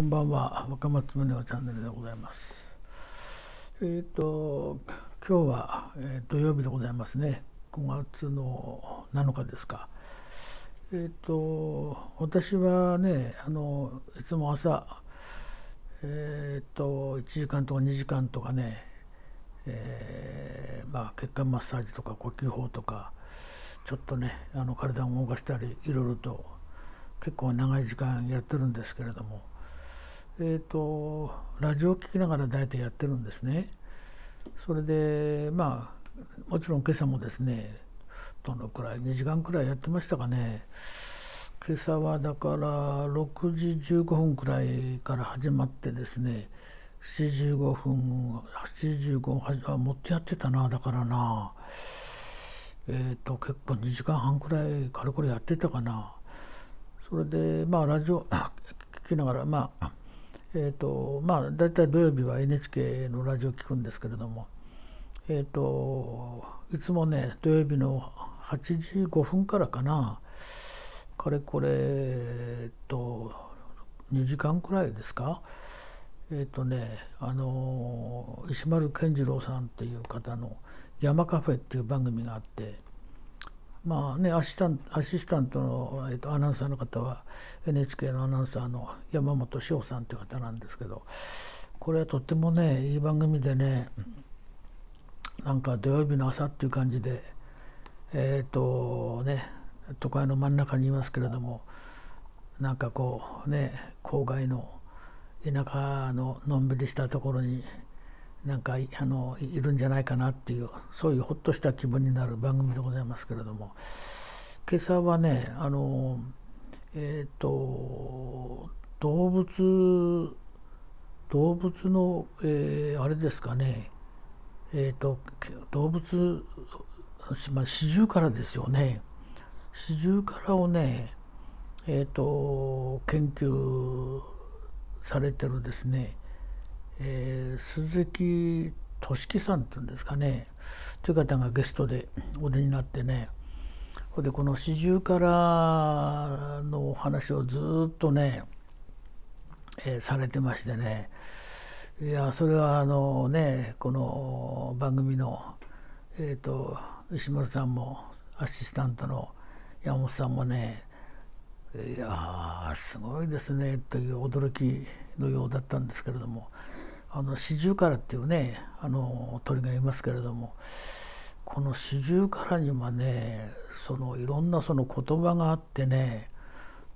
こんばんは。若松宗男チャンネルでございます。えっ、ー、と今日は、えー、土曜日でございますね。5月の7日ですか。えっ、ー、と私はねあのいつも朝えっ、と1時間とか2時間とかねえまあ、血管マッサージとか呼吸法とかちょっとねあの体を動かしたりいろいろと結構長い時間やってるんですけれどもえーと、ラジオを聴きながら大体やってるんですね。それでまあもちろん今朝もですねどのくらい2時間くらいやってましたかね。今朝はだから6時15分くらいから始まってですね75分85分あもっとやってたなだからな。えっ、ー、と結構2時間半くらいかれこれやってたかな。それでまあラジオ 聞きながらまあえーとまあ、大体土曜日は NHK のラジオ聞くんですけれども、えーと、いつもね土曜日の8時5分からかなかれこれ、えーと、2時間くらいですかえっ、ー、とねあの石丸健次郎さんっていう方の「山カフェ」っていう番組があって。まあね、アシスタンアシスタントの、えーと、アナウンサーの方は NHK のアナウンサーの山本翔さんという方なんですけどこれはとってもねいい番組でねなんか土曜日の朝っていう感じでえっ、ー、とね都会の真ん中にいますけれどもなんかこうね郊外の田舎ののんびりしたところになんかあのいるんじゃないかなっていうそういうほっとした気分になる番組でございますけれども。今朝はねあのえっ、ー、と動物動物の、えー、あれですかね。えっ、ー、と動物まあ四十からですよね。四十からをねえっ、と研究されてるですね。えー、鈴木俊樹さんっていうんですかね。という方がゲストでお出になってね。ほでこの四十からのお話をずっとね、えー、されてましてね。いやそれはあのねこの番組の、えーと、石丸さんもアシスタントの山本さんもねいやすごいですねという驚きのようだったんですけれども。あの四十からっていうねあの鳥がいますけれどもこの四十からにはねそのいろんなその言葉があってね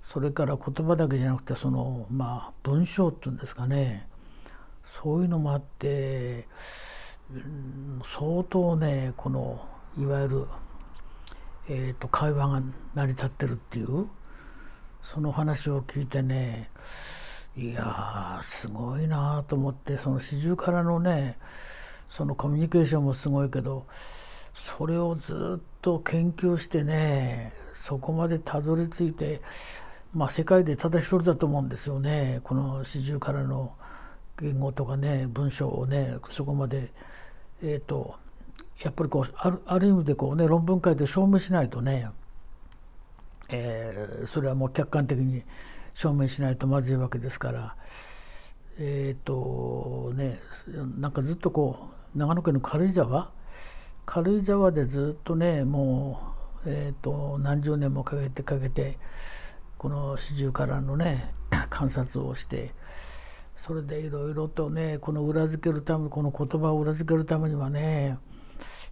それから言葉だけじゃなくてそのまあ文章っていうんですかねそういうのもあって、うん、相当ねこのいわゆる、えーと会話が成り立ってるっていうその話を聞いてねいやすごいなと思ってその四十からのねそのコミュニケーションもすごいけどそれをずっと研究してねそこまでたどり着いてまあ世界でただ一人だと思うんですよね。この四十からの言語とかね文章をねそこまでえっ、ー、とやっぱりこうあるある意味でこうね論文書いて証明しないとね、えー、それはもう客観的に証明しないとまずいわけですから。えっ、ー、とねなんかずっとこう長野県の軽井沢？軽井沢でずっとねもう、えーと、何十年もかけてかけてこの四十からのね観察をしてそれでいろいろとねこの裏付けるためこの言葉を裏付けるためにはね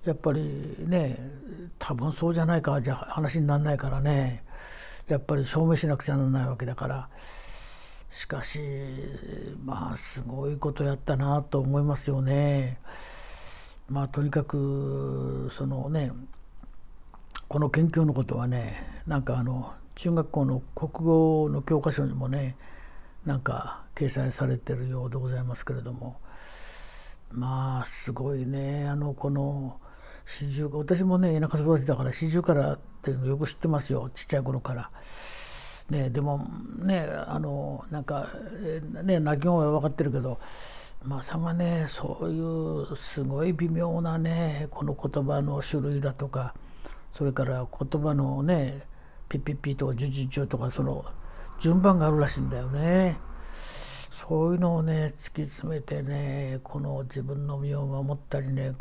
やっぱりね多分そうじゃないかじゃ話にならないからね。やっぱり証明しなくちゃならないわけだからしかしまあすごいことやったなと思いますよね。まあとにかくそのねこの研究のことはねなんかあの中学校の国語の教科書にもねなんか掲載されてるようでございますけれどもまあすごいねあのこの四十私もね田舎育ちだから四十からっていうのよく知ってますよちっちゃい頃から。ね、でもねあのなんかね鳴き声は分かってるけどまさかねそういうすごい微妙なねこの言葉の種類だとかそれから言葉のねピッピッピとかジュジュジュとかその順番があるらしいんだよね。そういうのをね突き詰めてねこの自分の身を守ったりね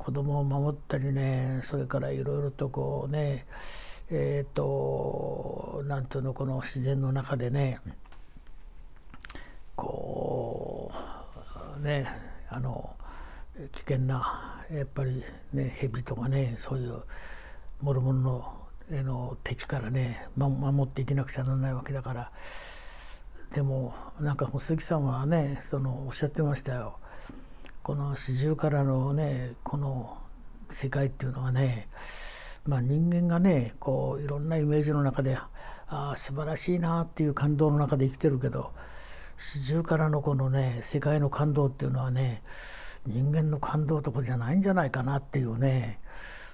子供を守ったりねそれからいろいろとこうねえっ、ー、となんていうのこの自然の中でねこうねあの危険なやっぱりね蛇とかねそういう諸々のの敵からね守っていけなくちゃならないわけだから。でもなんか鈴木さんはねそのおっしゃってましたよ。この四十からのねこの世界っていうのはねまあ人間がねこういろんなイメージの中でああ素晴らしいなっていう感動の中で生きてるけど四十からのこのね世界の感動っていうのはね人間の感動とこじゃないんじゃないかなっていうね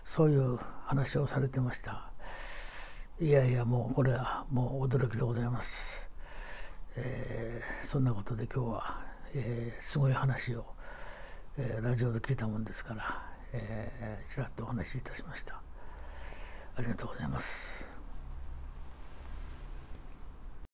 そういう話をされてました。いやいやもうこれはもう驚きでございます、えー、そんなことで今日は、えー、すごい話を、えー、ラジオで聞いたもんですから、えー、ちらっとお話しいたしました。ありがとうございます。